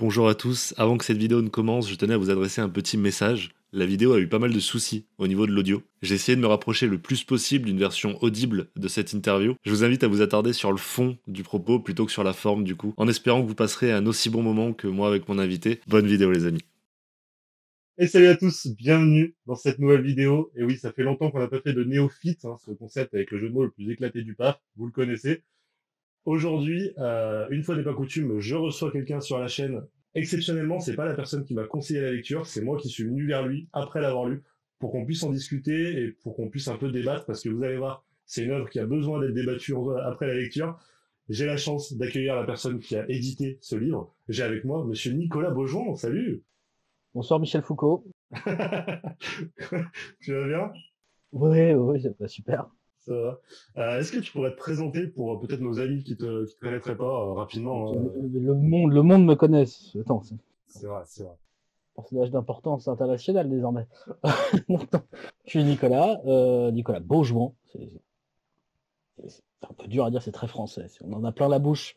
Bonjour à tous, avant que cette vidéo ne commence, je tenais à vous adresser un petit message. La vidéo a eu pas mal de soucis au niveau de l'audio. J'ai essayé de me rapprocher le plus possible d'une version audible de cette interview. Je vous invite à vous attarder sur le fond du propos plutôt que sur la forme du coup, en espérant que vous passerez un aussi bon moment que moi avec mon invité. Bonne vidéo les amis. Et salut à tous, bienvenue dans cette nouvelle vidéo. Et oui, ça fait longtemps qu'on n'a pas fait de néophyte, hein, ce concept avec le jeu de mots le plus éclaté du parc, vous le connaissez. Aujourd'hui, euh, une fois n'est pas coutume, je reçois quelqu'un sur la chaîne. Exceptionnellement, c'est pas la personne qui m'a conseillé la lecture, c'est moi qui suis venu vers lui après l'avoir lu pour qu'on puisse en discuter et pour qu'on puisse un peu débattre parce que vous allez voir, c'est une œuvre qui a besoin d'être débattue après la lecture. J'ai la chance d'accueillir la personne qui a édité ce livre. J'ai avec moi monsieur Nicolas Beaujon. Salut. Bonsoir Michel Foucault. tu vas bien? Oui, oui, c'est super. Euh, est-ce que tu pourrais te présenter pour euh, peut-être nos amis qui te, te connaîtraient pas euh, rapidement le, monde, le monde me connaît. Attends, c'est vrai, c'est vrai. Personnage d'importance internationale désormais. je suis Nicolas, Nicolas Beaujouan. C'est un peu dur à dire, c'est très français. On en a plein la bouche.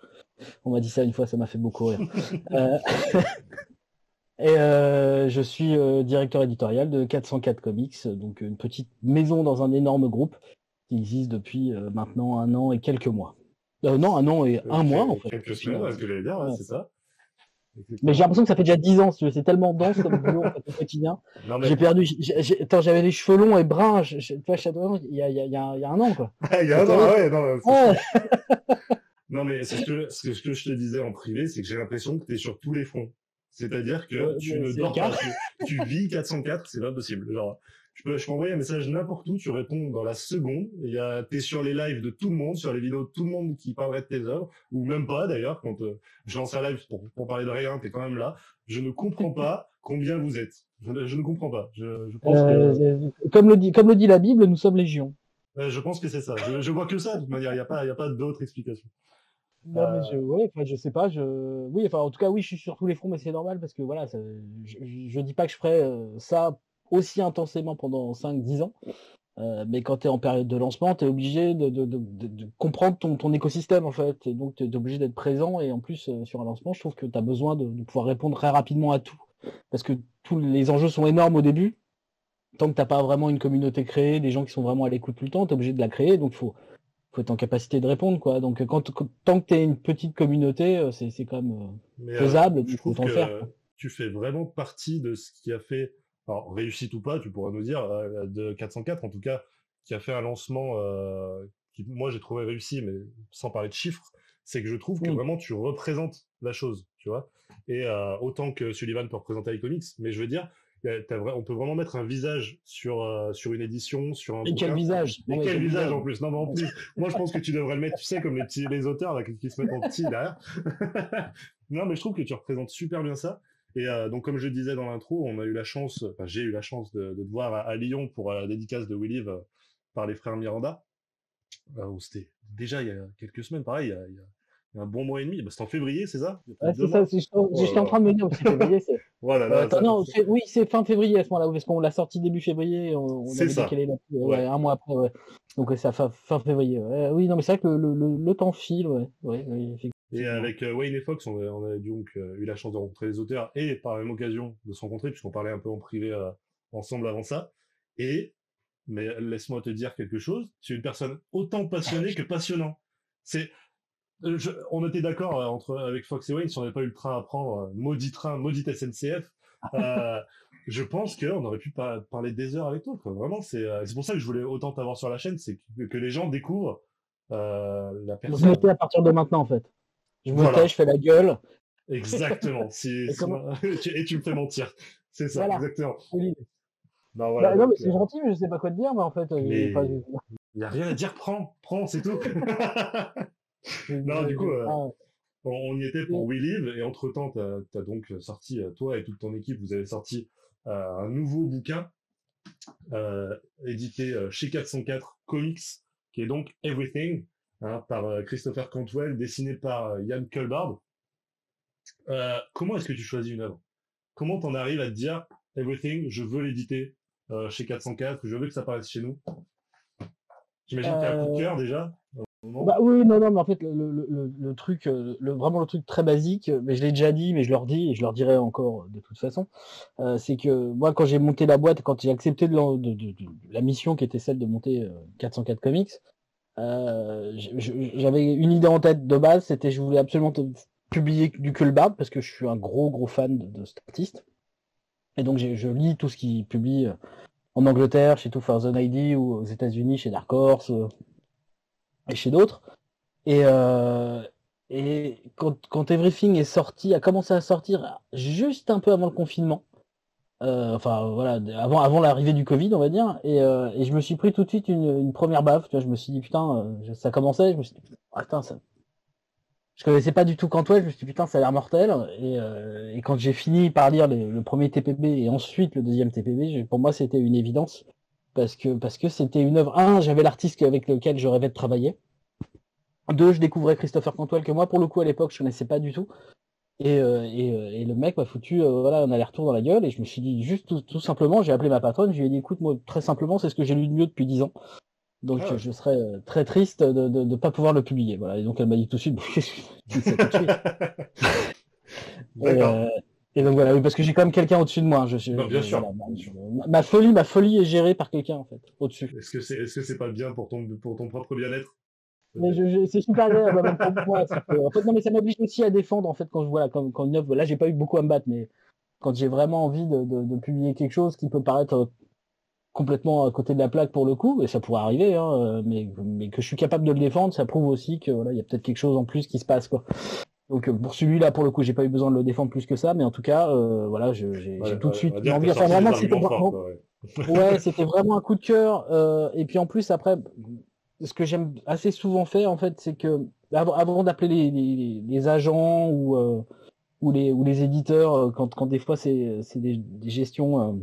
On m'a dit ça une fois, ça m'a fait beaucoup rire. Et je suis directeur éditorial de 404 Comics, donc une petite maison dans un énorme groupe qui existe depuis euh, maintenant un an et quelques mois. Euh, non, un an et un mois en fait. Quelques semaines, ce que j'allais dire, c'est ça. Mais j'ai l'impression que ça fait déjà dix ans, c'est tellement dense comme boulot en fait, au quotidien. J'ai perdu, j'avais les cheveux longs et bruns, tu vois, il y a, y, a, y a un an, quoi. il y a un an, ouais, non. non, mais ce que, ce que je te disais en privé, c'est que j'ai l'impression que tu es sur tous les fronts. C'est-à-dire que tu ne dors pas, tu, tu vis 404, c'est pas possible. Genre, je peux, je un message n'importe où, tu réponds dans la seconde. Il y a, t'es sur les lives de tout le monde, sur les vidéos de tout le monde qui parlerait de tes œuvres, ou même pas d'ailleurs, quand euh, je lance un live pour, pour parler de rien, t'es quand même là. Je ne comprends pas combien vous êtes. Je, je ne comprends pas. Je, je pense euh, que... comme le dit, comme le dit la Bible, nous sommes légion. Euh, je pense que c'est ça. Je, je, vois que ça, de toute manière. Il n'y a pas, il y a pas d'autre explication. Non, mais je, ouais, enfin, je sais pas, je, oui, enfin, en tout cas, oui, je suis sur tous les fronts, mais c'est normal parce que voilà, ça, je, je, dis pas que je ferais ça aussi intensément pendant 5-10 ans. Euh, mais quand tu es en période de lancement, tu es obligé de, de, de, de, comprendre ton, ton écosystème en fait. Et donc tu es obligé d'être présent. Et en plus, euh, sur un lancement, je trouve que tu as besoin de, pouvoir répondre très rapidement à tout. Parce que tous les enjeux sont énormes au début. Tant que tu pas vraiment une communauté créée, des gens qui sont vraiment à l'écoute tout le temps, tu es obligé de la créer. Donc il faut, faut être en capacité de répondre. quoi. Donc quand, tant que tu es une petite communauté, euh, c'est quand même faisable. tu faire. Tu fais vraiment partie de ce qui a fait alors réussite ou pas, tu pourras nous dire, euh, de 404 en tout cas, qui a fait un lancement euh, qui, moi, j'ai trouvé réussi, mais sans parler de chiffres, c'est que je trouve que vraiment tu représentes la chose, tu vois. Et euh, autant que Sullivan peut représenter les comics, mais je veux dire, on peut vraiment mettre un visage sur sur une édition, sur un. Et quel visage Et quel visage en plus Non, mais en plus, moi je pense que tu devrais le mettre, tu sais, comme les petits les auteurs là qui se mettent en petit derrière. non, mais je trouve que tu représentes super bien ça. Et euh, donc, comme je disais dans l'intro, on a eu la chance, enfin, j'ai eu la chance de, te voir à, Lyon pour la dédicace de We Live euh, par les frères Miranda. Euh, c'était déjà il y a quelques semaines, pareil, il y a un bon mois et demi. Bah, c'était en février, c'est ça? C'est ça, j'étais en train de me dire aussi février. voilà, là, Attends, non, oui, c'est fin février à ce moment-là, parce qu'on l'a sorti début février. On, c'est ça. Est ouais, un mois après, ouais. Donc c'est fin, fin février. oui, non, mais c'est vrai que le, le, le, temps file, ouais. et avec euh, Wayne et Fox, on a, on a donc euh, eu la chance de rencontrer les auteurs et par la même occasion de se rencontrer, puisqu'on parlait un peu en privé euh, ensemble avant ça. Et, mais laisse-moi te dire quelque chose, tu es une personne autant passionnée que passionnant. C'est, on était d'accord entre avec Fox et Wayne, si on n'avait pas eu le train à prendre, maudit train, maudit SNCF, je pense qu'on aurait pu parler des heures avec toi. Quoi. Vraiment, c'est c'est pour ça que je voulais autant t'avoir sur la chaîne, c'est que, que, les gens découvrent la personne. Vous à partir de maintenant, en fait. Je me je fais la gueule. Exactement. et, tu me fais mentir. C'est ça, exactement. Non, voilà, bah, non, mais c'est euh, gentil, mais je sais pas quoi te dire, mais en fait. Euh, il n'y a rien à dire, prends, prends, c'est tout. non, du coup, euh, on, y était pour We Live, et entre temps, tu as, donc sorti, toi et toute ton équipe, vous avez sorti un nouveau bouquin édité chez 404 Comics, qui est donc Everything. Hein, par euh, Christopher Cantwell, dessiné par euh, Yann Kulbard. Euh, comment est-ce que tu choisis une œuvre? Comment t'en arrives à te dire Everything, je veux l'éditer chez 404, je veux que ça paraisse chez nous. J'imagine que tu as un coup de cœur déjà bah oui, non, non, mais en fait, le, truc, le, vraiment le truc très basique, mais je l'ai déjà dit, mais je leur dis, et je leur dirai encore de toute façon, c'est que moi, quand j'ai monté la boîte, quand j'ai accepté de, la mission qui était celle de monter 404 comics, j'avais une idée en tête de base, c'était je voulais absolument publier du Culbard, parce que je suis un gros, gros fan de, cet artiste. Et donc, je lis tout ce qu'il publie en Angleterre, chez Two Thousand ID, ou aux États-Unis, chez Dark Horse, et chez d'autres. Et, euh, et quand, quand, Everything est sorti, a commencé à sortir juste un peu avant le confinement. Euh, enfin voilà, avant, avant l'arrivée du Covid, on va dire. Et, euh, et, je me suis pris tout de suite une, une première baffe. Tu vois, je me suis dit putain, euh, ça commençait. Je me suis dit putain, ça. Je connaissais pas du tout Cantwell. Je me suis dit putain, ça a l'air mortel. Et, euh, et quand j'ai fini par lire le, premier TPB et ensuite le deuxième TPB, pour moi c'était une évidence parce que parce que c'était une œuvre. Un, j'avais l'artiste avec lequel je rêvais de travailler. Deux, je découvrais Christopher Cantwell que moi pour le coup à l'époque je connaissais pas du tout. Et, euh, et, euh, et, le mec m'a foutu euh, voilà un aller-retour dans la gueule. Et je me suis dit juste tout, simplement j'ai appelé ma patronne. Je lui ai dit écoute moi très simplement c'est ce que j'ai lu de mieux depuis dix ans. Donc ah je serais très triste de ne pas pouvoir le publier. Voilà. Et donc elle m'a dit tout de suite Et donc voilà, parce que j'ai quand même quelqu'un au-dessus de moi. Hein, je, bien sûr. ma, folie, ma folie est gérée par quelqu'un en fait, au-dessus. Est-ce que c'est, est-ce que c'est pas bien pour ton, pour ton propre bien-être? Mais je, c'est super agréable même pour moi. en fait, non, mais ça m'oblige aussi à défendre en fait quand je vois là, quand, quand une œuvre. Là, j'ai pas eu beaucoup à me battre, mais quand j'ai vraiment envie de, de, de, publier quelque chose qui peut paraître euh, complètement à côté de la plaque pour le coup, et ça pourrait arriver, hein, euh, mais, mais que je suis capable de le défendre, ça prouve aussi que voilà, il y a peut-être quelque chose en plus qui se passe quoi. Donc euh, pour celui-là, pour le coup, j'ai pas eu besoin de le défendre plus que ça, mais en tout cas, euh, voilà, j'ai tout de suite envie. Enfin, vraiment, c'était vraiment, ouais, c'était vraiment un coup de cœur. Euh, et puis en plus, après, ce que j'aime assez souvent faire, en fait, c'est que avant, d'appeler les, les, les, agents ou euh, ou les ou les éditeurs, euh, quand quand des fois c'est c'est des, des, gestions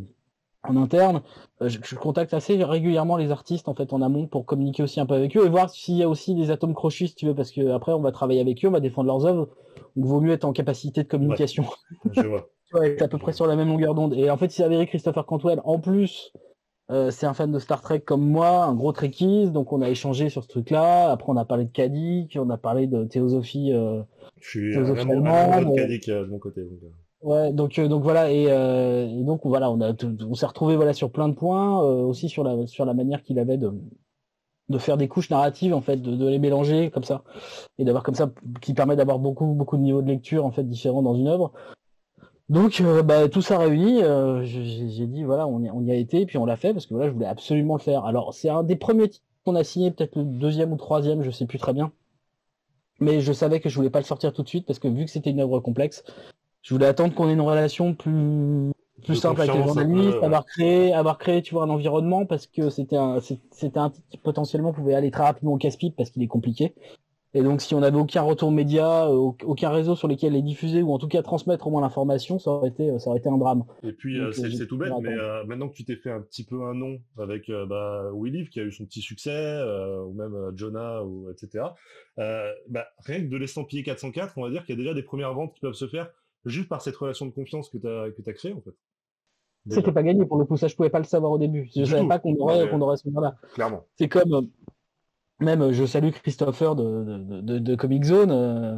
en interne, euh, je, je, contacte assez régulièrement les artistes en fait en amont pour communiquer aussi un peu avec eux et voir s'il y a aussi des atomes crochus si tu veux parce que après on va travailler avec eux, on va défendre leurs œuvres, donc vaut mieux être en capacité de communication. je vois. être à peu près sur la même longueur d'onde. Et en fait, s'il avéré Christopher Cantwell, en plus, euh, c'est un fan de Star Trek comme moi, un gros trekkies, donc on a échangé sur ce truc-là. Après, on a parlé de Kadik, on a parlé de théosophie. Euh, je suis vraiment de Kadik euh, de mon côté. Donc. Ouais, donc euh, donc voilà et, euh, et, donc voilà, on a on s'est retrouvé voilà sur plein de points, euh, aussi sur la sur la manière qu'il avait de de faire des couches narratives en fait, de, de les mélanger comme ça et d'avoir comme ça qui permet d'avoir beaucoup beaucoup de niveaux de lecture en fait différents dans une œuvre. Donc bah, tout ça réuni, j'ai dit voilà, on y, on y a été puis on l'a fait parce que voilà, je voulais absolument le faire. Alors c'est un des premiers titres qu'on a signé, peut-être le deuxième ou troisième, je sais plus très bien. Mais je savais que je voulais pas le sortir tout de suite parce que vu que c'était une œuvre complexe, je voulais attendre qu'on ait une relation plus plus simple avec les journalistes, avoir créé, avoir créé, tu vois, un environnement parce que c'était un, c'était un qui potentiellement pouvait aller très rapidement au casse-pipe parce qu'il est compliqué. Et donc, si on n'avait aucun retour média, euh, aucun réseau sur lequel les diffuser ou en tout cas transmettre au moins l'information, ça aurait été, ça aurait été un drame. Et puis, euh, c'est tout bête, mais euh, maintenant que tu t'es fait un petit peu un nom avec bah, Willy, qui a eu son petit succès, ou même Jonah, ou etc. bah, rien que de l'estampiller 404, on va dire qu'il y a déjà des premières ventes qui peuvent se faire juste par cette relation de confiance que tu as, que as créée, en fait. C'était pas gagné pour le coup, ça je pouvais pas le savoir au début. Je savais pas qu'on aurait, qu'on aurait ce moment-là. Clairement. C'est comme, euh, même, je salue Christopher de, de, de, de Comic Zone, euh,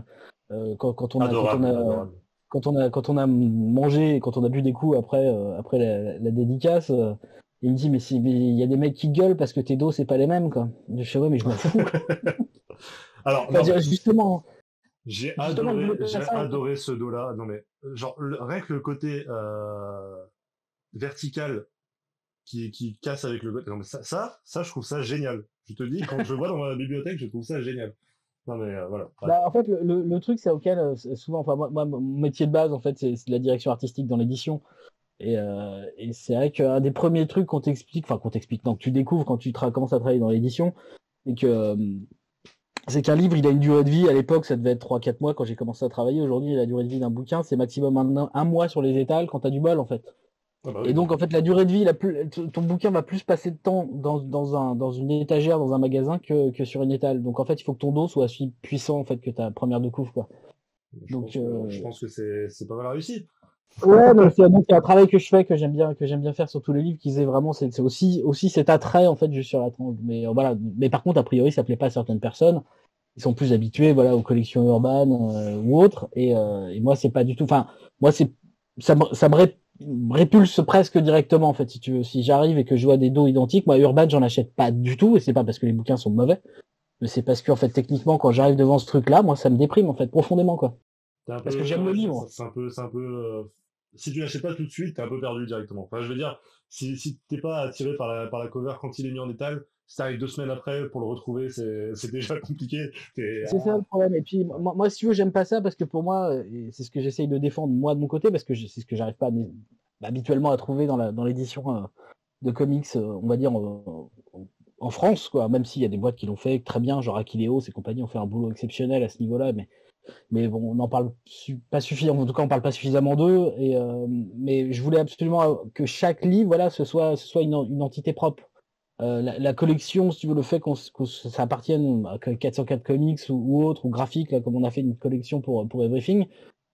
euh quand, quand, on a, quand, on a, quand, on a, quand on a mangé, quand on a bu des coups après, euh, après la, la dédicace, il me dit, mais il y a des mecs qui gueulent parce que tes dos, c'est pas les mêmes, quoi. Je sais, ouais, mais je m'en fous. Alors, justement, j'ai adoré, j'ai adoré ce dos-là. Non mais genre rien que le côté euh, vertical qui qui casse avec le côté. Non mais ça, ça, ça, je trouve ça génial. Je te dis quand je le vois dans ma bibliothèque, je trouve ça génial. Non mais euh, voilà. Bah, en fait, le, le, truc c'est auquel euh, souvent, enfin moi, mon métier de base en fait, c'est la direction artistique dans l'édition. Et, euh, et c'est vrai qu'un des premiers trucs qu'on t'explique, enfin qu'on t'explique, non, que tu découvres quand tu commences à travailler dans l'édition, c'est que c'est qu'un livre, il a une durée de vie. À l'époque, ça devait être 3-4 mois quand j'ai commencé à travailler. Aujourd'hui, la durée de vie d'un bouquin, c'est maximum un, mois sur les étals quand tu as du bol, en fait. Ah bah Et donc, en fait, la durée de vie, la plus, ton bouquin va plus passer de temps dans, dans, un, dans une étagère, dans un magasin, que, que sur une étale. Donc, en fait, il faut que ton dos soit aussi puissant, en fait, que ta première de couvre, quoi. Je, donc, pense, euh, je pense que c'est pas mal réussi. Ouais, donc c'est un travail que je fais, que j'aime bien, que j'aime bien faire sur tous les livres, qu'ils aient vraiment, c'est aussi, aussi cet attrait en fait juste sur la tranche. Mais euh, voilà, mais par contre, a priori, ça plaît pas à certaines personnes. Ils sont plus habitués, voilà, aux collections urbaines euh, ou autres. Et, euh, et moi, c'est pas du tout. Enfin, moi, c'est ça me, ça me répulse presque directement en fait, si tu veux. Si j'arrive et que je vois des dos identiques, moi, urban, j'en achète pas du tout. Et c'est pas parce que les bouquins sont mauvais, mais c'est parce que en fait, techniquement, quand j'arrive devant ce truc-là, moi, ça me déprime en fait profondément quoi. Parce que j'aime le livre. C'est un peu, c'est un peu si tu l'achètes pas tout de suite, t'es un peu perdu directement. Enfin, je veux dire, si, si t'es pas attiré par la, par la cover quand il est mis en étal, si t'arrives deux semaines après pour le retrouver, c'est déjà compliqué. C'est ça le problème. Et puis, moi, moi, si tu veux, j'aime pas ça parce que pour moi, c'est ce que j'essaye de défendre moi de mon côté parce que c'est ce que j'arrive pas habituellement à trouver dans l'édition dans euh, de comics, euh, on va dire, en, en France, quoi. Même s'il y a des boîtes qui l'ont fait très bien, genre Akileos et compagnie ont fait un boulot exceptionnel à ce niveau-là, mais mais bon, on n'en parle pas suffisamment. En tout cas, on parle pas suffisamment d'eux. Et euh, mais je voulais absolument que chaque livre, voilà, ce soit, ce soit une, une entité propre. Euh, la, la, collection, si tu veux, le fait qu'on qu ça appartienne à 404 comics ou, ou autre ou graphique, là, comme on a fait une collection pour pour Everything,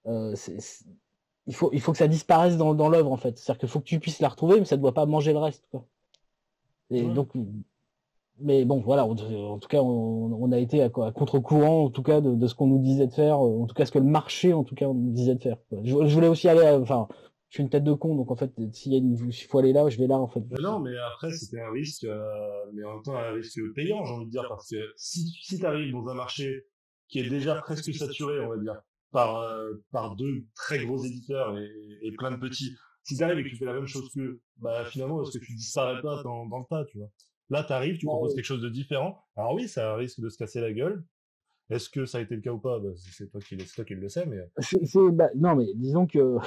euh, c il faut il faut que ça disparaisse dans, dans l'œuvre en fait. C'est-à-dire qu'il faut que tu puisses la retrouver, mais ça ne doit pas manger le reste. Quoi. Et donc mais bon, voilà, en, tout cas, on, on, a été à, à contre-courant, en tout cas, de, de ce qu'on nous disait de faire, en tout cas, ce que le marché, en tout cas, nous disait de faire. Je, je voulais aussi aller, enfin, je suis une tête de con, donc en fait, s'il faut aller là, je vais là, en fait. Non, mais après, c'était un risque, euh, mais en même temps, un risque payant, j'ai envie de dire, parce que si, si tu arrives dans un marché qui est déjà presque saturé, on va dire, par, euh, par deux très gros éditeurs et, et plein de petits, si tu arrives et que tu fais la même chose que, bah, finalement, est-ce que tu disparais pas dans, dans le tas, tu vois? Là, tu arrives, tu proposes quelque chose de différent. Alors oui, ça risque de se casser la gueule. Est-ce que ça a été le cas ou pas bah, C'est toi, qui, toi qui le sais, mais... Bah, non, mais disons que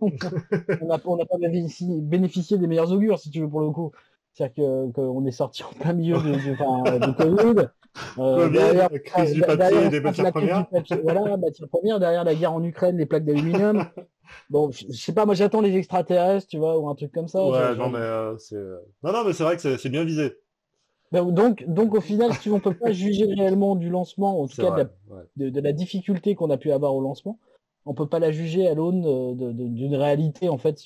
on n'a pas bénéficié des meilleurs augures, si tu veux, pour le coup. C'est-à-dire qu'on est sorti en plein milieu de, de, enfin, de Covid. Euh, derrière, crise du papier des matières premières. voilà, matières premières. Derrière la guerre en Ukraine, les plaques d'aluminium. Bon, je sais pas, moi j'attends les extraterrestres, tu vois, ou un truc comme ça. Ouais, non, mais euh, c'est... Non, non, mais c'est vrai que c'est bien visé. Ben, donc, donc au final, si on peut pas juger réellement du lancement, en tout cas de la, de, de la, difficulté qu'on a pu avoir au lancement, on peut pas la juger à l'aune d'une réalité en fait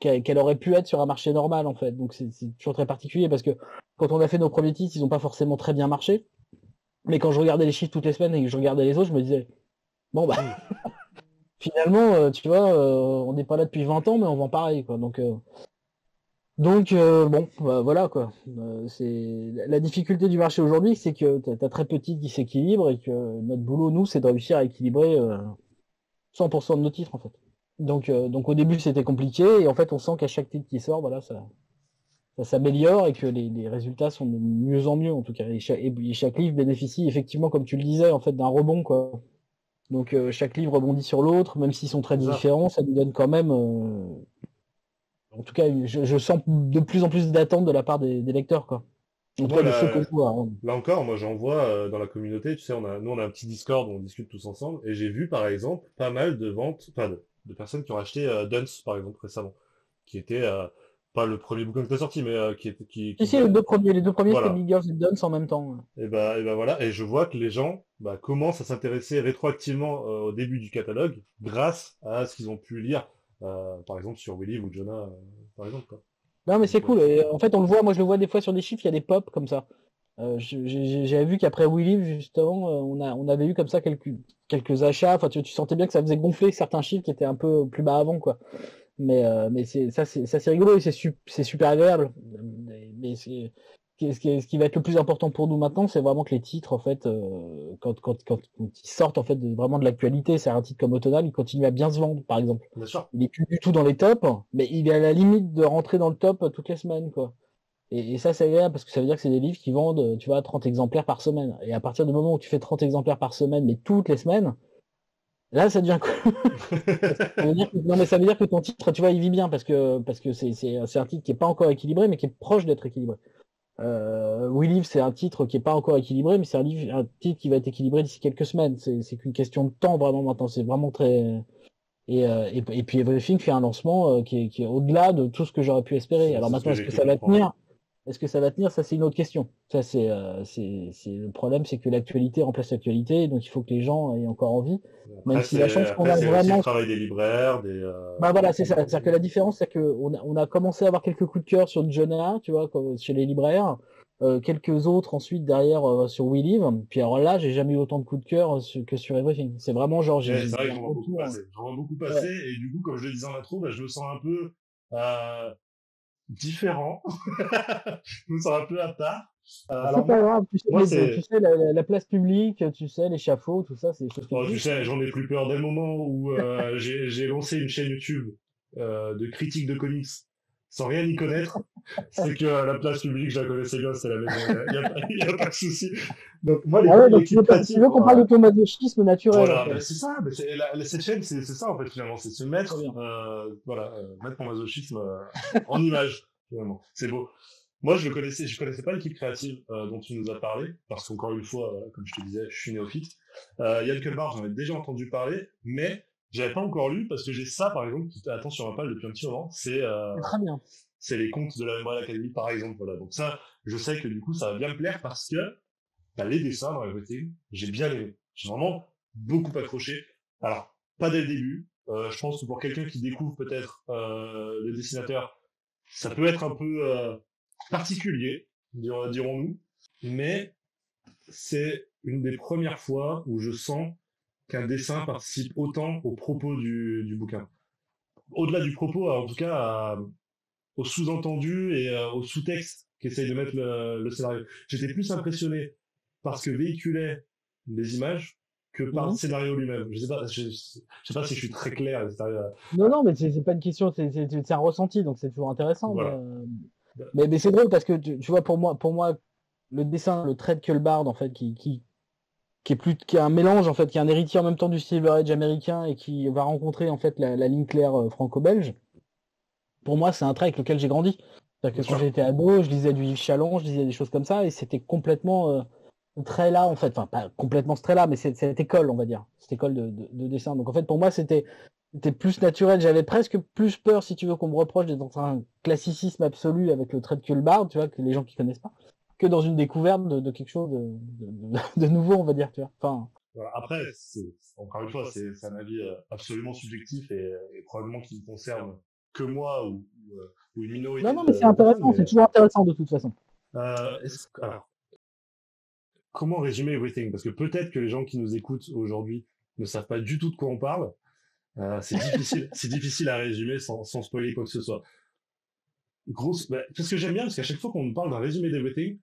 qu'elle aurait pu être sur un marché normal en fait. Donc c'est toujours très particulier parce que quand on a fait nos premiers titres, ils ont pas forcément très bien marché. Mais quand je regardais les chiffres toutes les semaines et que je regardais les autres, je me disais bon bah finalement euh, tu vois euh, on n'est pas là depuis 20 ans mais on vend pareil quoi. Donc euh, donc bon bah, voilà quoi. c'est la difficulté du marché aujourd'hui, c'est que tu as, très petit qui s'équilibre et que notre boulot nous c'est de réussir à équilibrer 100% de nos titres en fait. Donc, euh, donc au début c'était compliqué et en fait on sent qu'à chaque titre qui sort, voilà, ça, ça s'améliore et que les, les, résultats sont de mieux en mieux en tout cas. Et chaque, et chaque, livre bénéficie effectivement, comme tu le disais, en fait d'un rebond quoi. Donc euh, chaque livre rebondit sur l'autre, même s'ils sont très différents, ça nous donne quand même. Euh... En tout cas, je, je, sens de plus en plus d'attentes de la part des, des lecteurs quoi. Moi, là, hein. là, encore, moi j'en vois euh, dans la communauté, tu sais, on a, nous on a un petit Discord où on discute tous ensemble, et j'ai vu par exemple pas mal de ventes, enfin de, de personnes qui ont acheté Dunce par exemple récemment, qui était pas le premier bouquin qui est sorti, mais euh, qui était qui. qui... Si, les deux premiers, les deux premiers voilà. Big Girls et Dunce en même temps. Et bah, et bah voilà, et je vois que les gens bah, commencent à s'intéresser rétroactivement euh, au début du catalogue grâce à ce qu'ils ont pu lire, par exemple sur Willy ou Jonah, par exemple. Quoi. Non, mais c'est cool. Et en fait, on le voit, moi je le vois des fois sur des chiffres, il y a des pops comme ça. Euh, J'avais vu qu'après Willy, justement, euh, on, a, on avait eu comme ça quelques, quelques achats. Enfin, tu, tu, sentais bien que ça faisait gonfler certains chiffres qui étaient un peu plus bas avant, quoi. Mais, euh, mais ça, c'est rigolo et c'est su, super agréable. Mais, c'est ce qui, ce qui va être le plus important pour nous maintenant, c'est vraiment que les titres, en fait, euh, quand, quand, quand, ils sortent en fait de, vraiment de l'actualité, c'est un titre comme Autonome, il continue à bien se vendre, par exemple. Bien sûr. Il est plus du tout dans les tops, mais il est à la limite de rentrer dans le top toutes les semaines, quoi. Et, et ça, c'est agréable parce que ça veut dire que c'est des livres qui vendent, tu vois, 30 exemplaires par semaine. Et à partir du moment où tu fais 30 exemplaires par semaine, mais toutes les semaines, Là, ça devient cool. ça veut dire que, non, mais ça veut dire que ton titre, tu vois, il vit bien parce que parce que c'est c'est un titre qui est pas encore équilibré, mais qui est proche d'être équilibré. Euh, We Live, c'est un titre qui est pas encore équilibré, mais c'est un, livre, un titre qui va être équilibré d'ici quelques semaines. C'est qu'une question de temps vraiment maintenant. C'est vraiment très et, euh, et, et, puis Everything fait un lancement euh, qui est, qui est au-delà de tout ce que j'aurais pu espérer. Alors maintenant, est-ce que ça va tenir? Est-ce que ça va tenir? Ça, c'est une autre question. Ça, c'est, euh, c'est, c'est le problème, c'est que l'actualité remplace l'actualité, donc il faut que les gens aient encore envie. Après, Même si la chance qu'on après, a vraiment le travail des libraires, des. euh, bah voilà, c'est ça. C'est-à-dire que la différence, c'est que on a, on a commencé à avoir quelques coups de cœur sur Jonah, tu vois, comme chez les libraires, euh, quelques autres ensuite derrière euh, sur We Live. Puis alors là, j'ai jamais eu autant de coups de cœur euh, que sur Everything. C'est vraiment genre j'ai. Ouais, j'ai c'est vrai que j'en beaucoup beaucoup passer, et du coup, comme je le disais en intro, bah, je me sens un peu euh, différent. me sens un peu à part. Euh, C'est alors, pas grave, tu sais, moi, les- c'est- tu sais la, la- la place publique, tu sais, l'échafaud, tout ça, c'est des choses oh, tu sais, j'en ai plus peur dès le moment où euh, j'ai j'ai lancé une chaîne YouTube euh, de critique de comics sans rien y connaître. C'est que euh, la place publique, je la connaissais bien, c'est la maison. Il n'y a, pas- y a pas de souci. Donc, moi, les Ah ouais, donc les tu veux, pas- tu veux qu'on voilà. parle de ton masochisme naturel. Voilà, en fait. bah, c'est ça, mais c'est, la, la- cette chaîne, c'est, c'est ça en fait finalement, c'est se mettre, euh, voilà, euh, mettre mon masochisme euh, en image finalement. C'est beau. Moi, je le connaissais, je connaissais pas l'équipe créative euh, dont tu nous as parlé, parce qu'encore une fois, euh, comme je te disais, je suis néophyte. Euh, Yann Kelbar, j'en ai déjà entendu parler, mais j'avais pas encore lu parce que j'ai ça par exemple qui attend sur ma page depuis un petit moment. C'est euh, C'est Très bien. c'est les contes de la Memorial Academy, par exemple. Voilà. Donc ça, je sais que du coup, ça va bien me plaire parce que bah, les dessins dans Everything, j'ai bien aimé. J'ai vraiment beaucoup accroché. Alors, pas dès le début. Euh, je pense que pour quelqu'un qui découvre peut-être euh, le dessinateur, ça peut être un peu euh, particulier, dir- dirons-nous. Mais c'est une des premières fois où je sens qu'un dessin participe autant au propos du, du bouquin. Au-delà du propos, en tout cas, à- au sous-entendu et euh, au sous-texte qu'essaye de mettre le, le scénario. J'étais plus impressionné par ce que véhiculait les images que par Mhm. le scénario lui-même. Je sais pas, je, je sais pas si je suis très clair. Non, non, mais c'est pas une question, c'est un ressenti, donc c'est toujours intéressant. Voilà. Mais, euh, mais, mais c'est drôle parce que tu, tu vois, pour moi, pour moi, le dessin, le trait de Culbard, en fait, qui, qui, qui est plus, qui est un mélange, en fait, qui est un héritier en même temps du Silver Age américain et qui va rencontrer, en fait, la, la ligne claire euh, franco-belge. Pour moi, c'est un trait avec lequel j'ai grandi. C'est-à-dire que quand j'étais ado, je lisais du Yves Chalon, je lisais des choses comme ça, et c'était complètement euh, ce trait-là, en fait. Enfin, pas complètement ce trait-là, mais c'est cette école, on va dire. Cette école de, de, de dessin. Donc, en fait, pour moi, c'était c'était plus naturel. J'avais presque plus peur, si tu veux, qu'on me reproche d'être dans un classicisme absolu avec le trait de Culbard, tu vois, que les gens qui connaissent pas, que dans une découverte de, de quelque chose de, de, de- de nouveau, on va dire, tu vois. Enfin, Voilà. Après, c'est, encore une fois, c'est, un avis euh, absolument subjectif et, et probablement qui ne concerne que moi ou, ou, euh, une minorité. non, non, mais c'est intéressant, c'est toujours intéressant de toute façon. Euh, alors, comment résumer Everything? Parce que peut-être que les gens qui nous écoutent aujourd'hui ne savent pas du tout de quoi on parle. Euh, c'est difficile, c'est difficile à résumer sans, sans spoiler quoi que ce soit. Grosse, bah, parce que j'aime bien, parce qu'à chaque fois qu'on nous parle d'un résumé d'Everything,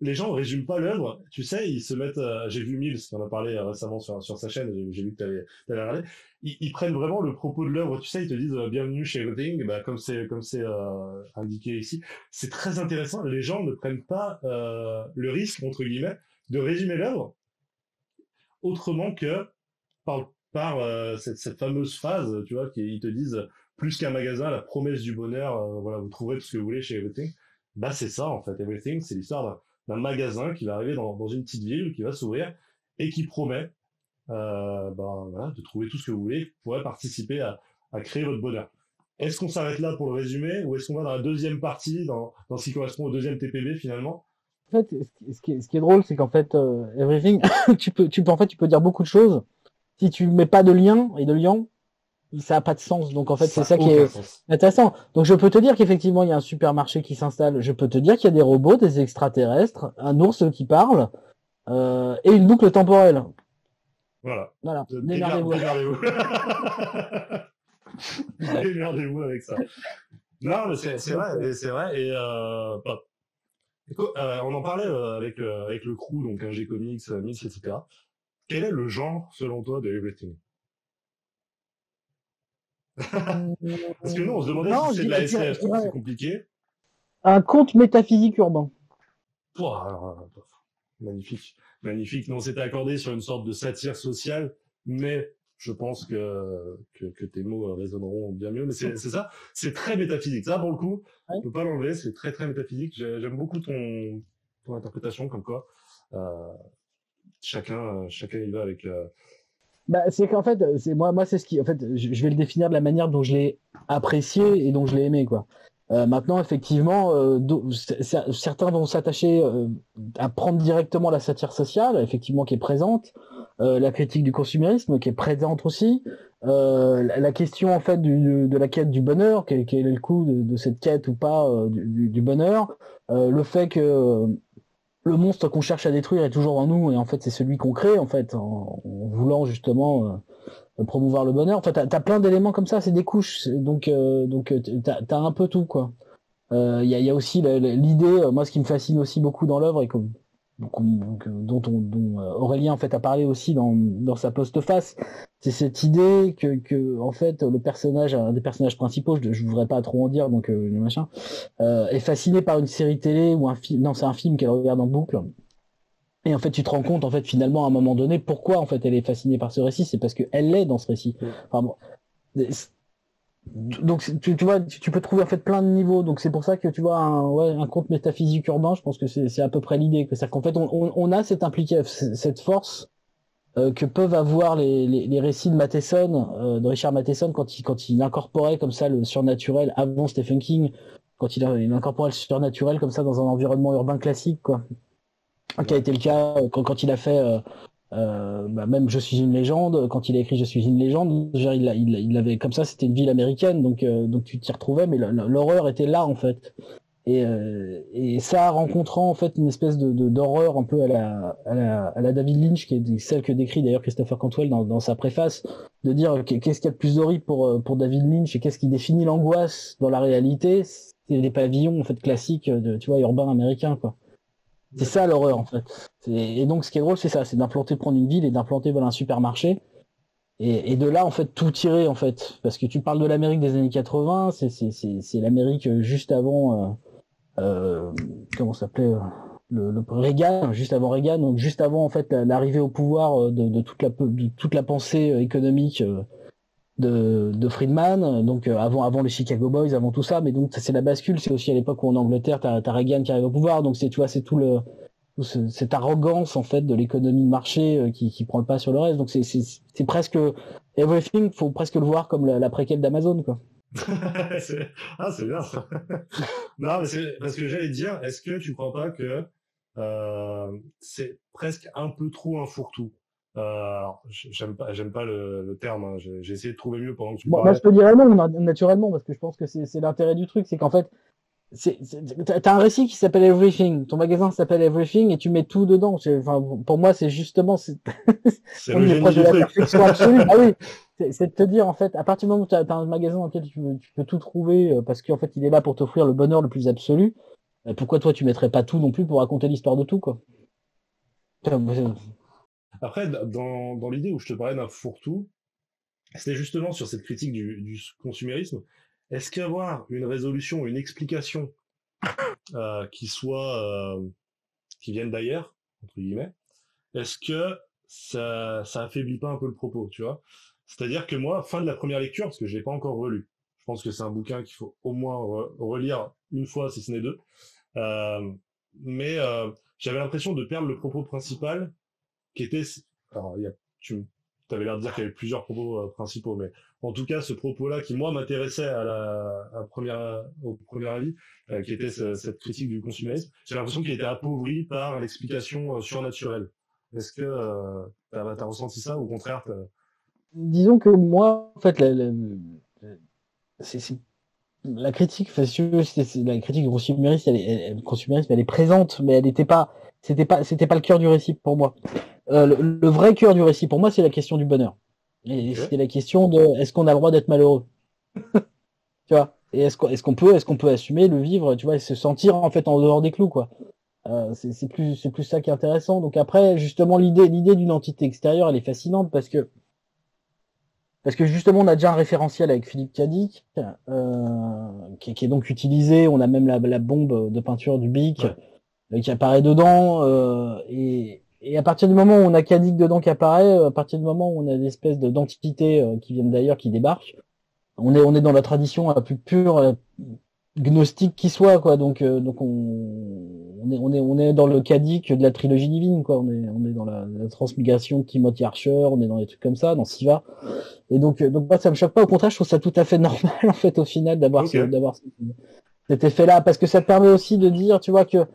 les gens résument pas l'œuvre. Tu sais, ils se mettent. euh, j'ai vu Mills en a parlé euh, récemment sur, sur sa chaîne. J'ai, vu que t'avais, t'avais regardé. Ils, ils prennent vraiment le propos de l'œuvre. Tu sais, ils te disent euh, bienvenue chez Everything, bah, comme c'est comme c'est euh, indiqué ici. C'est très intéressant. Les gens ne prennent pas euh, le risque entre guillemets de résumer l'œuvre autrement que par par euh, cette, cette fameuse phrase, tu vois, qui ils te disent plus qu'un magasin, la promesse du bonheur. voilà, vous trouverez tout ce que vous voulez chez Everything. Bah c'est ça en fait. Everything, c'est l'histoire d'un magasin qui va arriver dans, une petite ville, qui va s'ouvrir et qui promet euh, ben, de trouver tout ce que vous voulez, pourrait participer à, créer votre bonheur. Est-ce qu'on s'arrête là pour le résumé ou est-ce qu'on va dans la deuxième partie, dans, ce qui correspond au deuxième TPB finalement? En fait, ce qui- est, drôle, c'est qu'en fait, euh, Everything, tu peux, tu peux, en fait, tu peux dire beaucoup de choses. Si tu mets pas de lien et de lien, ça a pas de sens. Donc, en fait, c'est ça qui est sens. intéressant. Donc, je peux te dire qu'effectivement, il y a un supermarché qui s'installe. Je peux te dire qu'il y a des robots, des extraterrestres, un ours qui parle, euh, et une boucle temporelle. Voilà. Voilà. Euh, Démerdez-vous. Démerdez-vous. Démerdez-vous avec ça. Non, mais c'est vrai, c'est vrai. Et euh, bah, écoute, euh, on en parlait euh, avec, euh, avec le crew, donc un G Comics, euh, Mix, etc. Quel est le genre, selon toi, de Everything? Parce que nous, on se demandait Non, si c'est de la SF, dirais c'est compliqué. Un conte métaphysique urbain. Pouah, euh, magnifique, magnifique. Non, c'était accordé sur une sorte de satire sociale, mais je pense que, que, que tes mots euh, résonneront bien mieux. Mais c'est ça, c'est très métaphysique. Ça, pour le coup, Ouais. on peut pas l'enlever, c'est très très métaphysique. J'ai- J'aime beaucoup ton, ton interprétation, comme quoi euh, chacun, chacun y va avec. euh, Bah, c'est qu'en fait, c'est moi, moi, c'est ce qui, en fait, je, je vais le définir de la manière dont je l'ai apprécié et dont je l'ai aimé, quoi. maintenant, effectivement, certains vont s'attacher à prendre directement la satire sociale, effectivement, qui est présente, la critique du consumérisme, qui est présente aussi, la, question en fait du, de la quête du bonheur, quel, est le coût de, cette quête ou pas du, du, bonheur, le fait que le monstre qu'on cherche à détruire est toujours en nous et en fait c'est celui qu'on crée en fait en, voulant justement euh, promouvoir le bonheur. Enfin, t'as as plein d'éléments comme ça, c'est des couches, donc euh, donc euh, t'as as un peu tout quoi. Il y a, y, a, aussi l'idée, moi ce qui me fascine aussi beaucoup dans l'œuvre et comme dont, on, dont Aurélien en fait a parlé aussi dans, dans sa postface, c'est cette idée que, que en fait le personnage, un des personnages principaux, je, je voudrais pas trop en dire donc euh, machin, euh, est fasciné par une série télé ou un film, non c'est un film qu'elle regarde en boucle. Et en fait, tu te rends compte, en fait, finalement, à un moment donné, pourquoi en fait elle est fascinée par ce récit, c'est parce qu'elle l'est dans ce récit. Enfin, bon, donc tu, tu vois, tu, peux trouver en fait plein de niveaux. Donc c'est pour ça que tu vois un, ouais, un conte métaphysique urbain, je pense que c'est à peu près l'idée. Que c'est qu'en fait on, on, a cette impliqué, cette force euh, que peuvent avoir les, les, les récits de Matheson, euh, de Richard Matheson, quand il quand il incorporait comme ça le surnaturel avant Stephen King, quand il, il incorporait le surnaturel comme ça dans un environnement urbain classique, quoi qui a été le cas euh, quand, quand il a fait euh, euh, bah même Je suis une légende, quand il a écrit Je suis une légende, il, il, il comme ça, c'était une ville américaine, donc euh, donc tu t'y retrouvais, mais l'horreur était là en fait. Et, euh, et ça rencontrant en fait une espèce de d'horreur un peu à la, à la, à la David Lynch, qui est celle que décrit d'ailleurs Christopher Cantwell dans, dans sa préface, de dire qu'est-ce qu'il y a de plus horrible pour pour David Lynch et qu'est-ce qui définit l'angoisse dans la réalité, c'est les pavillons en fait classiques de tu vois urbains américains quoi. C'est ça l'horreur en fait. Et donc ce qui est drôle c'est ça, c'est d'implanter prendre une ville et d'implanter voilà un supermarché. Et, et, de là en fait tout tirer en fait, parce que tu parles de l'Amérique des années 80, c'est l'Amérique euh, juste avant euh, euh, comment s'appelait euh, le, le, Reagan, juste avant Reagan, donc juste avant en fait l'arrivée au pouvoir de, de, toute la de toute la pensée économique de, Friedman, donc avant avant les Chicago Boys, avant tout ça, mais donc c'est la bascule, c'est aussi à l'époque où en Angleterre t'as as Reagan qui arrive au pouvoir, donc c'est tu vois c'est tout le cette arrogance en fait de l'économie de marché euh, qui, qui prend le pas sur le reste. Donc c'est c'est presque everything, faut presque le voir comme la, préquelle d'Amazon quoi. ah c'est bien. non mais parce que j'allais dire, est-ce que tu crois pas que euh, c'est presque un peu trop un fourre-tout? Euh, j'aime pas, j'aime pas le, le terme. Hein. J'ai essayé de trouver mieux pendant que tu bon, Moi, je te dirais non, naturellement, parce que je pense que c'est l'intérêt du truc, c'est qu'en fait, T'as un récit qui s'appelle Everything. Ton magasin s'appelle Everything et tu mets tout dedans. Enfin, pour moi, c'est justement. C'est le de la perfection absolue. ah oui, c'est de te dire en fait, à partir du moment où tu as, un magasin dans lequel tu, tu peux tout trouver euh, parce qu'en fait, il est là pour t'offrir le bonheur le plus absolu. Euh, pourquoi toi, tu mettrais pas tout non plus pour raconter l'histoire de tout, quoi? Après, dans, dans l'idée où je te parlais d'un fourre-tout, c'était justement sur cette critique du, du consumérisme est-ce qu'avoir une résolution, une explication euh, qui soit euh, qui vienne d'ailleurs entre guillemets, est-ce que ça ça affaiblit pas un peu le propos, tu vois? C'est-à-dire que moi, fin de la première lecture, parce que je l'ai pas encore relu, je pense que c'est un bouquin qu'il faut au moins relire une fois, si ce n'est deux. Euh, mais euh, j'avais l'impression de perdre le propos principal, qui était, alors tu avais l'air de dire qu'il y avait plusieurs propos euh, principaux, mais en tout cas, ce propos-là qui moi m'intéressait à la première au premier avis, euh, qui était cette critique du consumérisme, j'ai l'impression qu'il était appauvri par l'explication euh, surnaturelle. Est-ce que tu as, ressenti ça ou au contraire Disons que moi, en fait, la, la, c'est, la critique, la critique du consumérisme, elle, consumérisme, elle est présente, mais elle n'était pas, c'était pas, c'était pas le cœur du récit pour moi. Euh, le, vrai cœur du récit, pour moi, c'est la question du bonheur. Et c'est la question de est-ce qu'on a le droit d'être malheureux? Tu vois? Et est-ce qu'on est peut, est-ce qu'on peut assumer le vivre, tu vois, et se sentir en fait en dehors des clous, quoi? Euh, c'est plus c'est plus ça qui est intéressant. Donc après, justement, l'idée l'idée d'une entité extérieure, elle est fascinante parce que parce que justement, on a déjà un référentiel avec Philippe Cadic, euh, qui, qui, est donc utilisé. On a même la, la bombe de peinture du Bic euh, qui apparaît dedans. Euh, et, et à partir du moment où on a Kadik dedans qui apparaît, euh, à partir du moment où on a des espèces d'entités euh, qui viennent d'ailleurs, qui débarquent, on est on est dans la tradition la plus pure, euh, gnostique qui soit quoi. Donc donc on, on est on est on est dans le Kadik de la trilogie divine quoi. On est on est dans la, transmigration de Timothy Archer, on est dans des trucs comme ça, dans Siva. Et donc donc moi ça me choque pas. Au contraire, je trouve ça tout à fait normal en fait au final d'avoir d'avoir cet effet-là, parce que ça permet aussi de dire, tu vois, que,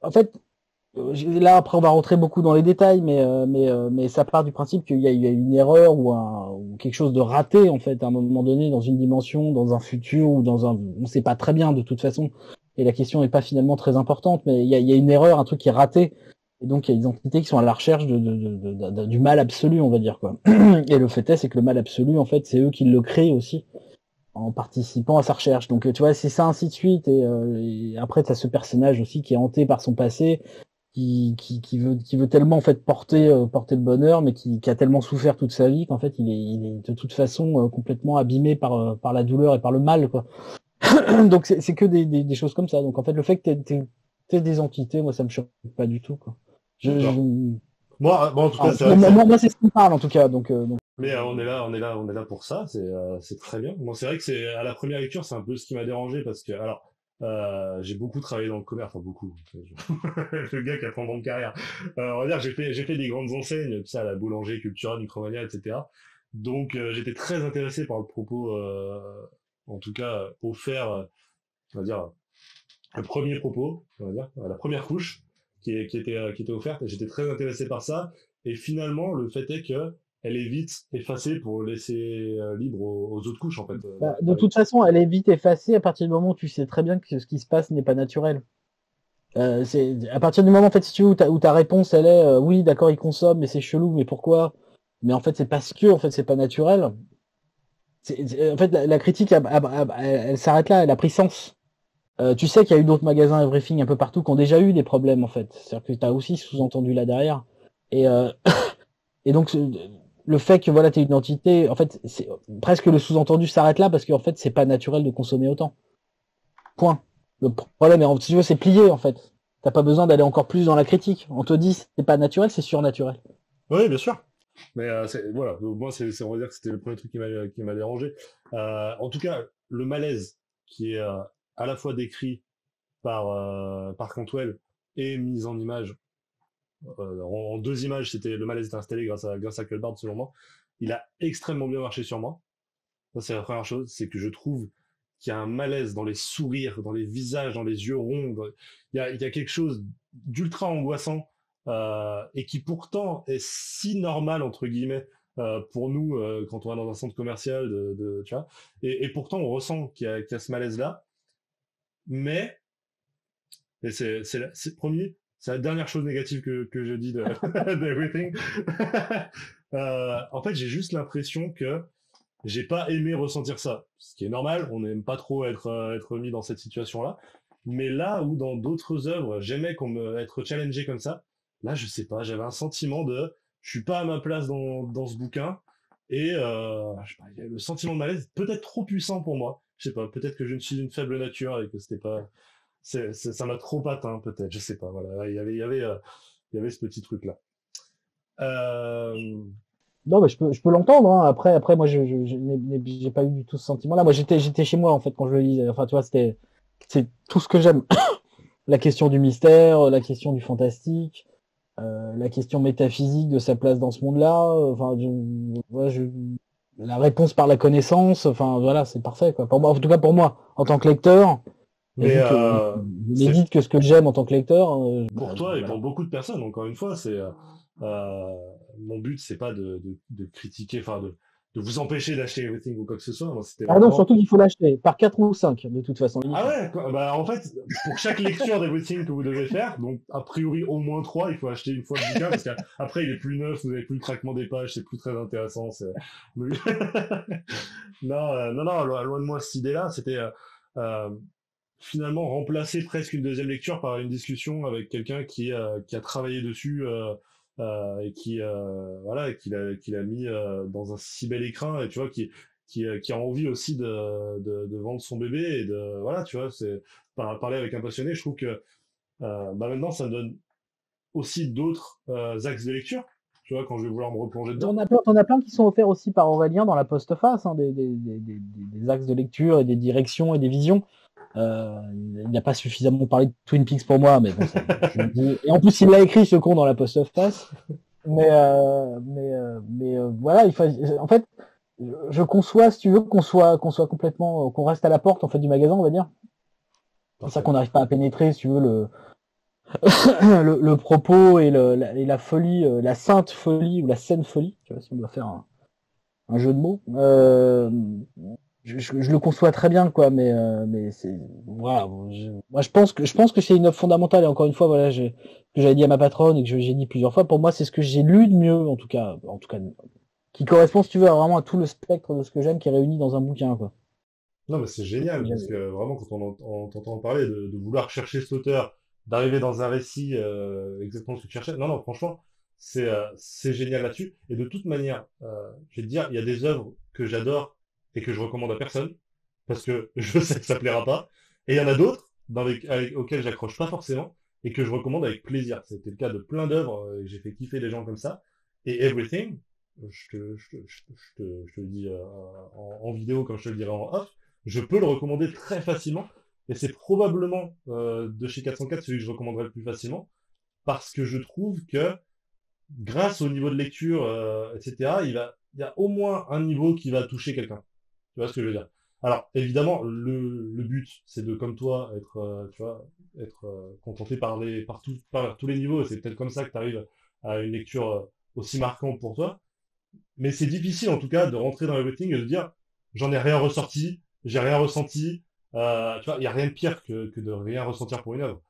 en fait, euh, là après on va rentrer beaucoup dans les détails, mais euh, mais euh, mais ça part du principe qu'il y, a une erreur ou, un, ou quelque chose de raté en fait à un moment donné dans une dimension, dans un futur ou dans un, on sait pas très bien de toute façon. Et la question n'est pas finalement très importante, mais il y a, y a, une erreur, un truc qui est raté. Et donc il y a des entités qui sont à la recherche de, de, de, du mal absolu, on va dire quoi. Et le fait est, c'est que le mal absolu, en fait, c'est eux qui le créent aussi en participant à sa recherche. Donc tu vois, c'est ça ainsi de suite. Et, et après, tu as ce personnage aussi qui est hanté par son passé qui, qui, qui, veut, qui veut tellement en fait porter, euh, porter le bonheur, mais qui, qui, a tellement souffert toute sa vie qu'en fait il est, il est de toute façon euh, complètement abîmé par, euh, par la douleur et par le mal. Quoi. Donc c'est que des, des, des, choses comme ça. Donc en fait le fait que tu aies, des entités, moi ça me choque pas du tout. Quoi. Je, Moi, bon, en tout cas, ah, moi, moi, c'est ce qui me parle en tout cas. Donc, donc... Mais on est là, on est là, on est là pour ça. C'est c'est très bien. Bon, c'est vrai que c'est à la première lecture, c'est un peu ce qui m'a dérangé parce que alors euh, j'ai beaucoup travaillé dans le commerce, enfin beaucoup. le gars qui a 30 ans de carrière. Euh, on va dire, j'ai fait, j'ai fait des grandes enseignes, ça, la boulanger, Cultura, Micromania, etc. Donc, euh, j'étais très intéressé par le propos, euh, en tout cas, offert, on va dire, le premier propos, on va dire, la première couche qui, était, qui était offerte. J'étais très intéressé par ça. Et finalement, le fait est que elle est vite effacée pour laisser euh, libre aux, autres couches en fait. Euh, bah, de toute façon, elle est vite effacée à partir du moment où tu sais très bien que ce qui se passe n'est pas naturel. Euh, c'est à partir du moment en fait si tu veux, où, ta, où ta réponse elle est euh, oui d'accord il consomme mais c'est chelou mais pourquoi? Mais en fait c'est parce que en fait c'est pas naturel. En fait la, la critique elle, elle, s'arrête là elle a pris sens. Euh, tu sais qu'il y a eu d'autres magasins Everything un peu partout qui ont déjà eu des problèmes en fait. C'est à dire que tu as aussi sous-entendu là derrière. Et et donc le fait que voilà, tu une entité, en fait, presque le sous-entendu s'arrête là parce qu'en fait, c'est pas naturel de consommer autant. Point. Le problème, est, si tu veux, c'est plié en fait. T'as pas besoin d'aller encore plus dans la critique. On te dit c'est pas naturel, c'est surnaturel. Oui, bien sûr. Mais euh, voilà, moi, c'est, on va dire que c'était le premier truc qui m'a, qui m'a dérangé. Euh, en tout cas, le malaise qui est euh, à la fois décrit par, euh, par Cantwell et mis en image euh, en, deux images, c'était le malaise était installé grâce à grâce à Culbard selon moi. Il a extrêmement bien marché sur moi. Ça c'est la première chose, c'est que je trouve qu'il y a un malaise dans les sourires, dans les visages, dans les yeux ronds. Il, y a, il y a quelque chose d'ultra angoissant euh, et qui pourtant est si normal entre guillemets euh, pour nous euh, quand on va dans un centre commercial, de, de tu vois. Et, et, pourtant on ressent qu'il y, a, qu'il y a ce malaise là. Mais et c'est c'est premier c'est la dernière chose négative que, que je dis de, Everything. euh, en fait, j'ai juste l'impression que j'ai pas aimé ressentir ça. Ce qui est normal, on n'aime pas trop être, euh, être mis dans cette situation-là. Mais là où dans d'autres œuvres, j'aimais qu'on me être challengé comme ça, là, je sais pas, j'avais un sentiment de je suis pas à ma place dans, dans ce bouquin. Et euh, je sais pas, le sentiment de malaise peut-être trop puissant pour moi. Je sais pas, peut-être que je ne suis d'une faible nature et que c'était pas c'est, ça m'a trop atteint peut-être, je sais pas. Voilà, il y avait, il y avait, euh, il y avait ce petit truc là. Euh... Non, mais je peux, je peux l'entendre. Hein. Après, après, moi, je, je, j'ai pas eu du tout ce sentiment-là. Moi, j'étais, j'étais chez moi en fait quand je le lisais. Enfin, tu vois, c'était, c'est tout ce que j'aime. la question du mystère, la question du fantastique, euh, la question métaphysique de sa place dans ce monde-là. Enfin, je, je, la réponse par la connaissance. Enfin, voilà, c'est parfait. Quoi. Pour moi, en tout cas pour moi, en tant que lecteur, mais euh, dites que ce que j'aime en tant que lecteur. Euh, pour bah, toi et pour beaucoup de personnes, encore une fois, c'est euh, euh mon but, c'est pas de, de, de critiquer, enfin de, de vous empêcher d'acheter Everything ou quoi que ce soit. Ah non, surtout qu'il faut l'acheter par 4 ou 5 de toute façon. Ah ouais, bah en fait, pour chaque lecture d'Everything que vous devez faire, donc a priori au moins 3, il faut acheter une fois le bouquin parce qu'après il est plus neuf, vous avez plus le craquement des pages, c'est plus très intéressant. non, non, non, loin de moi cette idée-là, c'était euh, finalement remplacer presque une deuxième lecture par une discussion avec quelqu'un qui, euh, qui a travaillé dessus euh, euh, et qui euh, voilà qui l'a qui l'a mis euh, dans un si bel écran et tu vois qui qui, qui a envie aussi de, de, de, vendre son bébé et de voilà tu vois c'est parler avec un passionné je trouve que bah maintenant ça donne aussi d'autres axes de lecture tu vois, quand je vais vouloir me replonger dedans. On a plein, on a plein qui sont offerts aussi par Aurélien dans la postface, hein, des, des, des, des, axes de lecture et des directions et des visions. Euh, il n'a pas suffisamment parlé de Twin Peaks pour moi, mais bon, ça, Et en plus, il l'a écrit ce con dans la post of pass. Mais, euh, mais, euh, mais euh, voilà, il faut... en fait, je conçois, si tu veux, qu'on soit, qu'on soit complètement, qu'on reste à la porte en fait du magasin, on va dire. C'est ça qu'on n'arrive pas à pénétrer, si tu veux, le, le, propos et, le, la, et la folie, euh, la sainte folie ou la saine folie, tu vois, si on doit faire un, un jeu de mots. Euh, je, je, le conçois très bien, quoi, mais euh, mais c'est voilà. moi, je pense que je pense que c'est une œuvre fondamentale. Et encore une fois, voilà, que j'avais dit à ma patronne et que j'ai dit plusieurs fois. Pour moi, c'est ce que j'ai lu de mieux, en tout cas, en tout cas, qui correspond, si tu veux, vraiment à tout le spectre de ce que j'aime, qui est réuni dans un bouquin, quoi. Non, mais c'est génial parce que vraiment, quand on, t'entend parler de, de, vouloir chercher cet auteur, d'arriver dans un récit euh, exactement ce que tu cherchais. Non, non, franchement, c'est euh, génial là-dessus. Et de toute manière, euh, je vais te dire, il y a des œuvres que j'adore et que je recommande à personne parce que je sais que ça plaira pas. Et il y en a d'autres les, auxquelles j'accroche pas forcément et que je recommande avec plaisir. C'était le cas de plein d'œuvres j'ai fait kiffer les gens comme ça. Et Everything, je te, je te, je te, je te le dis en, en, vidéo comme je te le dirai en off, je peux le recommander très facilement. Et c'est probablement euh, de chez 404 celui que je recommanderais le plus facilement parce que je trouve que grâce au niveau de lecture, euh, etc., il, va, il y a au moins un niveau qui va toucher quelqu'un. Tu vois ce que je veux dire? Alors, évidemment, le, le but, c'est de, comme toi, être, euh, tu vois, être contenté par, les, par, tout, par tous les niveaux. C'est peut-être comme ça que tu arrives à une lecture aussi marquante pour toi. Mais c'est difficile, en tout cas, de rentrer dans everything et de dire, j'en ai rien ressorti, j'ai rien ressenti. Euh, tu vois, il n'y a rien de pire que, que de rien ressentir pour une œuvre.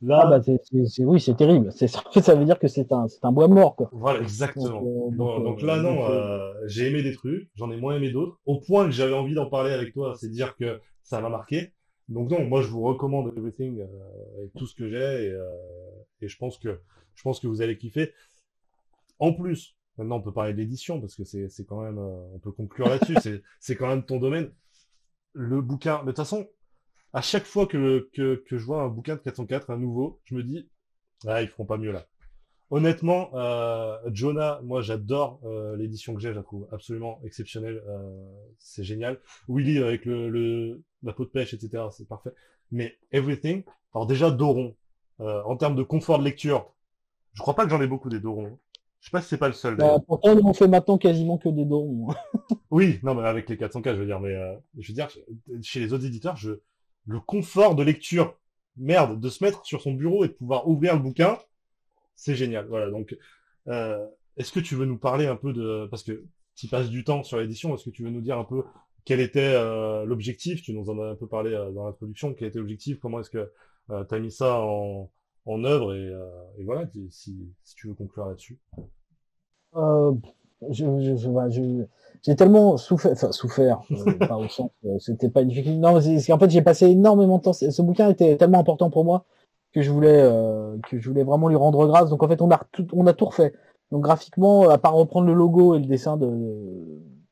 Là, ah bah c'est, oui, c'est terrible. C'est, ça veut dire que c'est un, c'est un bois mort, quoi. Voilà, exactement. Donc, euh, là, euh, non, euh, j'ai aimé des trucs, j'en ai moins aimé d'autres. Au point que j'avais envie d'en parler avec toi, c'est dire que ça m'a marqué. Donc non, moi je vous recommande Everything avec tout ce que j'ai et, et, je pense que je pense que vous allez kiffer. En plus, maintenant on peut parler de l'édition parce que c'est, c'est quand même, on peut conclure là-dessus. c'est, c'est quand même ton domaine. Le bouquin, de toute façon, à chaque fois que, que, je vois un bouquin de 404, un nouveau, je me dis, ah, ils feront pas mieux là. Honnêtement, euh, Jonah, moi j'adore euh, l'édition que j'ai, je la trouve absolument exceptionnelle, euh, c'est génial. Willy avec le, la peau de pêche, etc., c'est parfait. Mais Everything, alors déjà Doron, euh, en termes de confort de lecture, je crois pas que j'en ai beaucoup des Dorons. Je sais pas si c'est pas le seul. Bah, pourtant, on fait maintenant quasiment que des Dorons. oui, non, mais avec les 404, je veux dire, mais euh, je veux dire, chez les autres éditeurs, je le confort de lecture, merde, de se mettre sur son bureau et de pouvoir ouvrir le bouquin, c'est génial. Voilà, donc, euh, est-ce que tu veux nous parler un peu de, parce que tu passes du temps sur l'édition, est-ce que tu veux nous dire un peu quel était euh, l'objectif? Tu nous en as un peu parlé euh, dans l'introduction, quel était l'objectif? Comment est-ce que euh, tu as mis ça en, en œuvre et, et voilà, si, si, tu veux conclure là-dessus. je, je, je, j'ai tellement souffert, enfin souffert, euh, pas au sens, euh, c'était pas une difficulté. Non, c'est qu'en fait j'ai passé énormément de temps. Ce bouquin était tellement important pour moi que je voulais euh, que je voulais vraiment lui rendre grâce. Donc en fait on a tout, on a tout refait. Donc graphiquement, à part reprendre le logo et le dessin de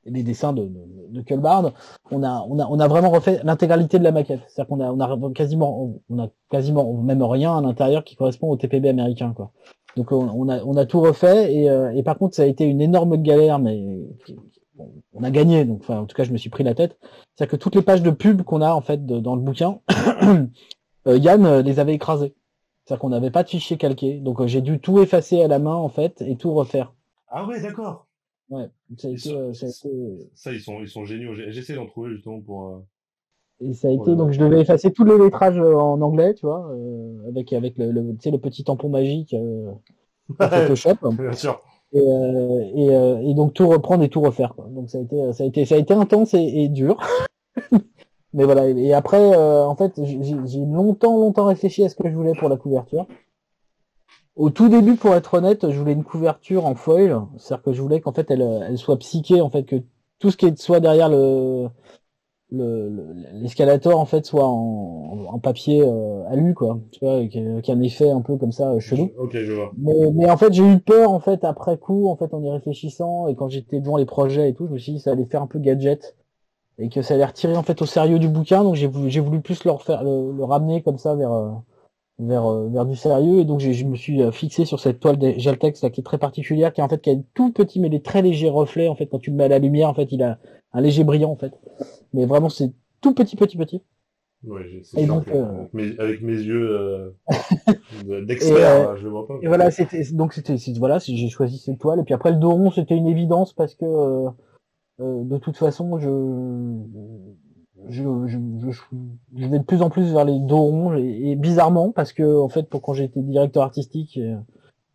les dessins de, de, de on a on a on a vraiment refait l'intégralité de la maquette. C'est-à-dire qu'on a on a quasiment on a quasiment même rien à l'intérieur qui correspond au TPB américain quoi. Donc on, a on a tout refait et, et par contre ça a été une énorme galère mais on a gagné, donc enfin, en tout cas je me suis pris la tête. C'est-à-dire que toutes les pages de pub qu'on a en fait dans le bouquin, euh, Yann euh, les avait écrasées. C'est-à-dire qu'on n'avait pas de fichier calqué, donc euh, j'ai dû tout effacer à la main en fait et tout refaire. Ah ouais, d'accord. Ouais, ça, a été, ça, ça, ils sont ils sont géniaux. J'essaie d'en trouver justement pour. Et ça a été donc je devais effacer tous les lettrages en anglais, tu vois, avec avec le, le, le petit tampon magique Photoshop. Bien sûr. Et, euh, et, euh, et, donc tout reprendre et tout refaire. Quoi. Donc ça a été, ça a été, ça a été intense et, et dur. Mais voilà. Et après, euh, en fait, j'ai longtemps, longtemps réfléchi à ce que je voulais pour la couverture. Au tout début, pour être honnête, je voulais une couverture en foil, c'est-à-dire que je voulais qu'en fait elle, elle soit psychée, en fait que tout ce qui est soit derrière le l'escalator en fait soit en, en papier euh, alu quoi. Tu vois avec, un effet un peu comme ça euh, chelou. Ok je vois. Mais, mais en fait j'ai eu peur en fait après coup en fait en y réfléchissant. Et quand j'étais devant les projets et tout je me suis dit ça allait faire un peu gadget. Et que ça allait retirer en fait au sérieux du bouquin. Donc j'ai voulu voulu plus le le, ramener comme ça vers euh, vers euh, vers du sérieux et donc je me suis fixé sur cette toile de Geltex là, qui est très particulière qui en fait qui a un tout petit mais des très légers reflets en fait quand tu le mets à la lumière en fait il a un léger brillant en fait mais vraiment c'est tout petit, petit, petit. Ouais, et donc, euh... avec, mes, yeux euh, d'expert, euh, je le vois pas. Et voilà, c'était donc c'était voilà, j'ai choisi cette toile et puis après le Doron c'était une évidence parce que euh, de toute façon, je, je, je, je, vais de plus en plus vers les dos ronds et, bizarrement parce que en fait, pour quand j'étais directeur artistique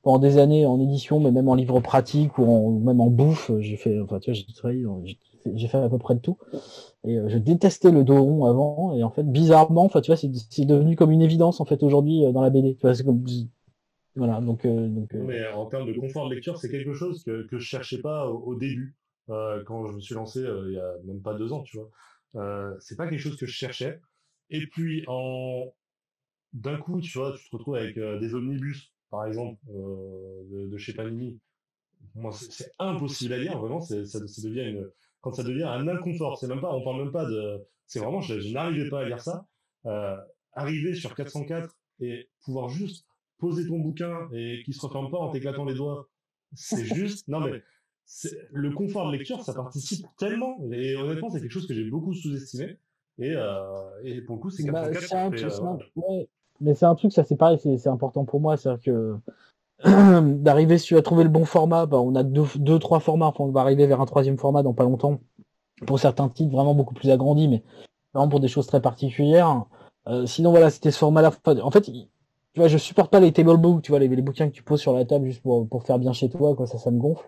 pendant des années en édition, mais même en livre pratique ou, en, même en bouffe, j'ai fait, enfin tu vois, j'ai travaillé, j'ai fait à peu près de tout. Et je détestais le dos rond avant, et en fait, bizarrement, enfin tu vois, c'est devenu comme une évidence en fait aujourd'hui dans la BD. Tu vois, c'est comme voilà, donc, euh, donc euh, Mais en termes de confort de lecture, c'est quelque chose que, que je cherchais pas au, début, euh, quand je me suis lancé il y a même pas deux ans, tu vois. Euh, c'est pas quelque chose que je cherchais. Et puis, en d'un coup, tu vois, tu te retrouves avec des omnibus, par exemple, de, de, chez Panini. Moi, c'est impossible à lire, vraiment. Ça, ça devient une, quand ça devient un inconfort. C'est même pas, on parle même pas de, c'est vraiment, je, je n'arrivais pas à lire ça. arriver sur 404 et pouvoir juste poser ton bouquin et qui se referme pas en t'éclatant les doigts, c'est juste. Non mais le confort de lecture, ça participe tellement. Et honnêtement, c'est quelque chose que j'ai beaucoup sous-estimé. Et, euh, et pour le coup, c'est bah, un, euh, Mais c'est un truc, ça c'est pareil, c'est important pour moi. C'est-à-dire que d'arriver à trouver le bon format, bah, on a deux, deux, trois formats. Enfin, on va arriver vers un troisième format dans pas longtemps. Pour certains titres vraiment beaucoup plus agrandis, mais vraiment pour des choses très particulières. Euh, sinon, voilà, c'était ce format-là. En fait, tu vois, je supporte pas les table books, tu vois, les, les, bouquins que tu poses sur la table juste pour, pour faire bien chez toi, quoi, ça, ça me gonfle.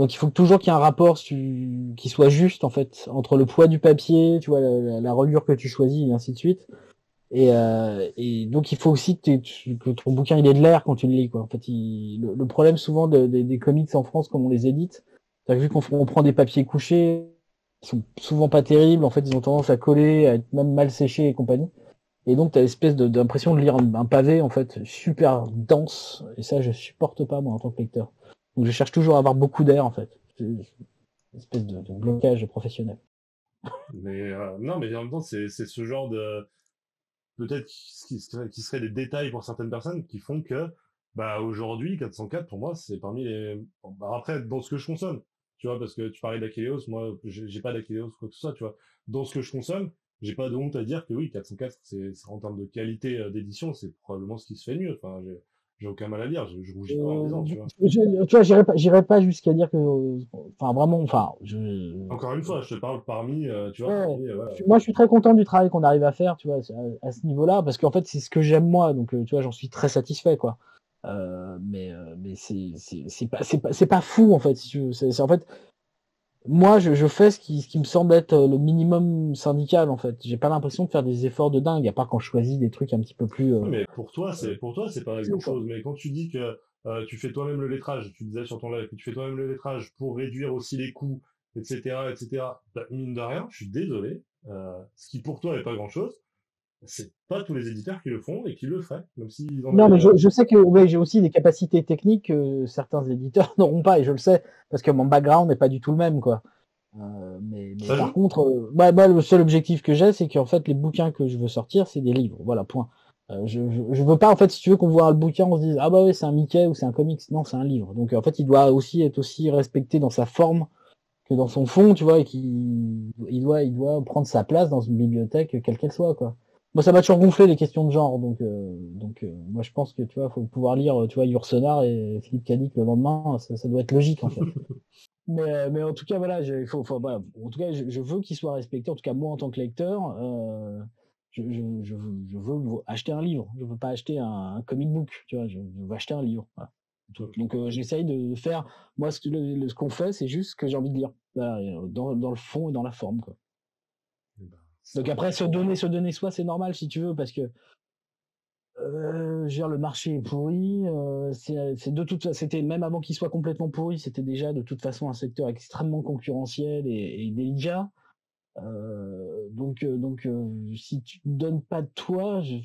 Donc il faut toujours qu'il y ait un rapport qui soit juste en fait entre le poids du papier, tu vois, la, la reliure que tu choisis et ainsi de suite. Et, euh, et donc il faut aussi que, que, ton bouquin il ait de l'air quand tu le lis quoi. En fait, le, problème souvent de, des comics en France comme on les édite, c'est que vu qu'on on prend des papiers couchés, ils sont souvent pas terribles. En fait, ils ont tendance à coller, à être même mal séchés et compagnie. Et donc, tu as l'espèce d'impression de, lire un, pavé, en fait, super dense. Et ça, je supporte pas, moi, en tant que lecteur. Donc, je cherche toujours à avoir beaucoup d'air, en fait. Une espèce de, blocage professionnel. Mais euh, non, mais en même temps, c'est ce genre de... Peut-être qui, qui serait des détails pour certaines personnes qui font que, bah, aujourd'hui, 404, pour moi, c'est parmi les... bah, après, dans ce que je consomme, tu vois, parce que tu parlais d'Achilleos, moi, j'ai pas d'Achilleos, quoi que ce soit, tu vois. Dans ce que je consomme, j'ai pas de honte à dire que oui, 404, c'est en termes de qualité euh, d'édition, c'est probablement ce qui se fait mieux. Enfin, j'ai aucun mal à dire, je, je rougis pas en disant, tu vois. Je, tu vois, j'irai pas, j'irai pas jusqu'à dire que, enfin, vraiment, enfin, je... Encore une fois, je te parle parmi, euh, tu vois. Moi, je suis très content du travail qu'on arrive à faire, tu vois, à, ce niveau-là, parce qu'en fait, c'est ce que j'aime moi, donc, euh, tu vois, j'en suis très satisfait, quoi. Euh, mais, mais c'est, c'est, pas, c'est pas, c'est pas fou, en fait, si tu veux. C'est, en fait, moi, je, je, fais ce qui, ce qui me semble être euh, le minimum syndical en fait. J'ai pas l'impression de faire des efforts de dingue, à part quand je choisis des trucs un petit peu plus. Euh... Mais pour toi, c'est pour toi, c'est pas la même chose. Mais quand tu dis que euh, tu fais toi-même le lettrage, tu disais sur ton live que tu fais toi-même le lettrage pour réduire aussi les coûts, etc., etc. Bah, mine de rien, je suis désolé. Euh, ce qui pour toi est pas grand-chose, c'est pas tous les éditeurs qui le font et qui le feraient, même s'ils Non, mais je, je, sais que ouais, j'ai aussi des capacités techniques que certains éditeurs n'auront pas, et je le sais, parce que mon background n'est pas du tout le même, quoi. Euh, mais, mais par contre, euh, bah, bah, le seul objectif que j'ai, c'est qu'en fait, les bouquins que je veux sortir, c'est des livres. Voilà, point. Euh, je, je, je, veux pas, en fait, si tu veux qu'on voit le bouquin, on se dise, ah bah oui, c'est un Mickey ou c'est un comics. Non, c'est un livre. Donc, en fait, il doit aussi être aussi respecté dans sa forme que dans son fond, tu vois, et qu'il il doit, il doit prendre sa place dans une bibliothèque, quelle qu'elle soit, quoi. Moi, ça m'a toujours gonflé les questions de genre, donc euh, donc euh, moi je pense que tu vois, faut pouvoir lire, tu vois, Yursenar et Philippe Cadic le lendemain, ça, ça doit être logique en fait. mais euh, mais en tout cas voilà, il faut, faut voilà, en tout cas je, je veux qu'il soit respecté. En tout cas moi en tant que lecteur, euh, je, je, je, je, veux acheter un livre. Je veux pas acheter un, un comic book, tu vois. Je, veux acheter un livre. Voilà. Donc j'essaye de faire. Moi, ce, ce qu'on fait, c'est juste ce que j'ai envie de lire, dans, dans le fond et dans la forme, quoi. Donc après, se donner, se donner soi, c'est normal si tu veux, parce que euh, le marché est pourri. Euh, c'est de toute, c'était même avant qu'il soit complètement pourri, c'était déjà de toute façon un secteur extrêmement concurrentiel et, délicat. Euh, donc, si tu donnes pas de toi, je,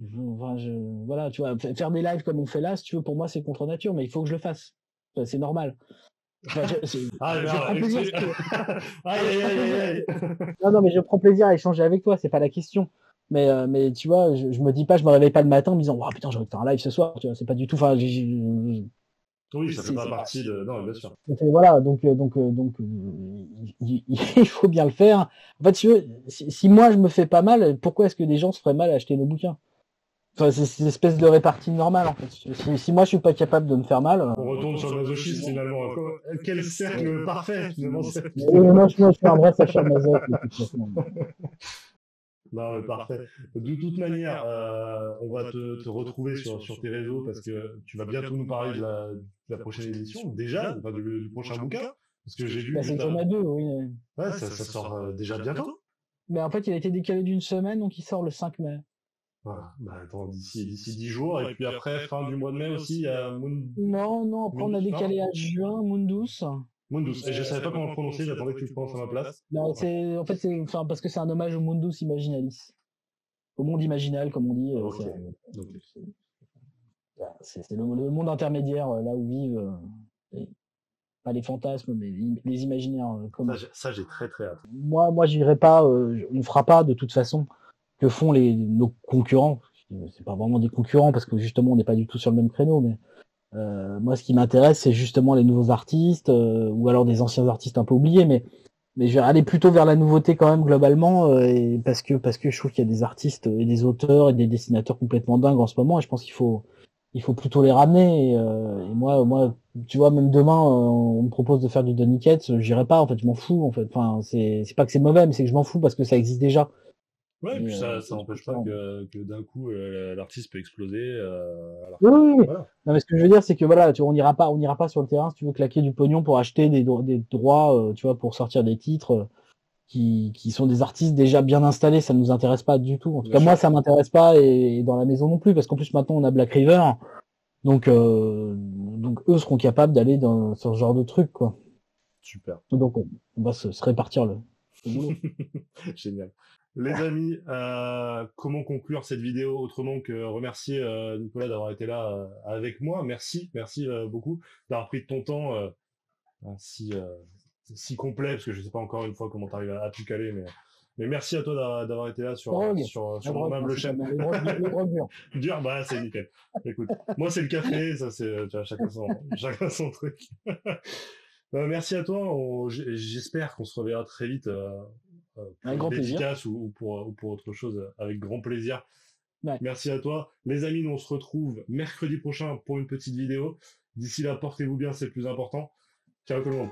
je, voilà, tu vois, faire des lives comme on fait là, si tu veux, pour moi, c'est contre nature, mais il faut que je le fasse. C'est normal. Non, non, mais je prends plaisir à échanger avec toi, c'est pas la question. Mais, euh, mais tu vois, je, je, me dis pas, je me réveille pas le matin en me disant, oh, putain, j'ai envie de faire un live ce soir, tu vois, c'est pas du tout, enfin, oui, ça fait pas partie de, non, bien sûr. Voilà, donc, euh, donc, euh, donc, il faut bien le faire. En fait, si, si moi je me fais pas mal, pourquoi est-ce que des gens se feraient mal à acheter nos bouquins? Enfin, c'est une espèce de répartie normale en fait. Si, si, moi je suis pas capable de me faire mal. On retourne sur le masochisme finalement. Quel cercle parfait finalement. moi, je, suis un vrai Sacha. Non, mais parfait. De toute manière, euh, on va te, te retrouver sur, sur, tes réseaux parce que tu vas bientôt nous parler de la, de la prochaine édition, déjà, enfin, du, du, prochain bouquin. Parce que j'ai vu. Bah, c'est deux, oui. Ouais, ça, ça, sort euh, déjà bientôt. Mais en fait, il a été décalé d'une semaine, donc il sort le 5 mai. Voilà. Bah, attends, d'ici, d'ici 10 jours, et puis après, fin du mois de mai aussi, il y a Moon... Non, non, après on a décalé à juin, Mundus. Mundus. Et je savais pas comment prononcer, j'attendais que tu le prononces à ma place. Non, c'est, en fait, c'est, enfin, parce que c'est un hommage au Mundus Imaginalis. Au monde imaginal, comme on dit. Euh, okay. C'est, c'est, le, le, monde intermédiaire, euh, là où vivent, euh, les, pas les fantasmes, mais les imaginaires. Comme... Ça, j'ai, ça, j'ai très très hâte. Moi, moi, j'irai pas, euh, on fera pas de toute façon que font les, nos concurrents. C'est pas vraiment des concurrents parce que justement, on n'est pas du tout sur le même créneau, mais euh, moi, ce qui m'intéresse, c'est justement les nouveaux artistes euh, ou alors des anciens artistes un peu oubliés, mais mais je vais aller plutôt vers la nouveauté quand même globalement, euh, et parce que parce que je trouve qu'il y a des artistes et des auteurs et des dessinateurs complètement dingues en ce moment, et je pense qu'il faut il faut plutôt les ramener. Et, moi, moi, tu vois, même demain, on me propose de faire du Donny Cates, j'irai pas. En fait, je m'en fous. En fait, enfin, c'est pas que c'est mauvais, mais c'est que je m'en fous parce que ça existe déjà. Ouais, et puis ça, ça n'empêche pas que, que d'un coup euh, l'artiste peut exploser. Euh, alors, oui, oui, oui. Voilà. Non, mais ce que je veux dire, c'est que voilà, tu vois, on n'ira pas, on n'ira pas sur le terrain si tu veux claquer du pognon pour acheter des, des droits, euh, tu vois, pour sortir des titres euh, qui, qui sont des artistes déjà bien installés. Ça nous intéresse pas du tout. En tout cas, moi, ça m'intéresse pas et, et, dans la maison non plus, parce qu'en plus maintenant on a Black River, donc euh, donc eux seront capables d'aller dans sur ce genre de truc, quoi. Super. Donc on, on va se, se répartir le, le boulot. Génial. Les amis, euh, comment conclure cette vidéo autrement que remercier euh, Nicolas d'avoir été là euh, avec moi. Merci, merci euh, beaucoup d'avoir pris de ton temps euh, si, si complet, parce que je sais pas encore une fois comment tu arrives à, à, tout caler, mais, mais merci à toi d'avoir été là sur, drogue. sur, sur mon humble chaîne. Dur, bah c'est nickel. Écoute, moi c'est le café, ça c'est chacun son, chacun son truc. merci à toi, j'espère qu'on se reverra très vite euh, avec grand plaisir. Ou, ou, pour, ou pour autre chose, avec grand plaisir. Ouais. Merci à toi. Les amis, nous on se retrouve mercredi prochain pour une petite vidéo. D'ici là, portez-vous bien, c'est le plus important. Ciao tout le monde.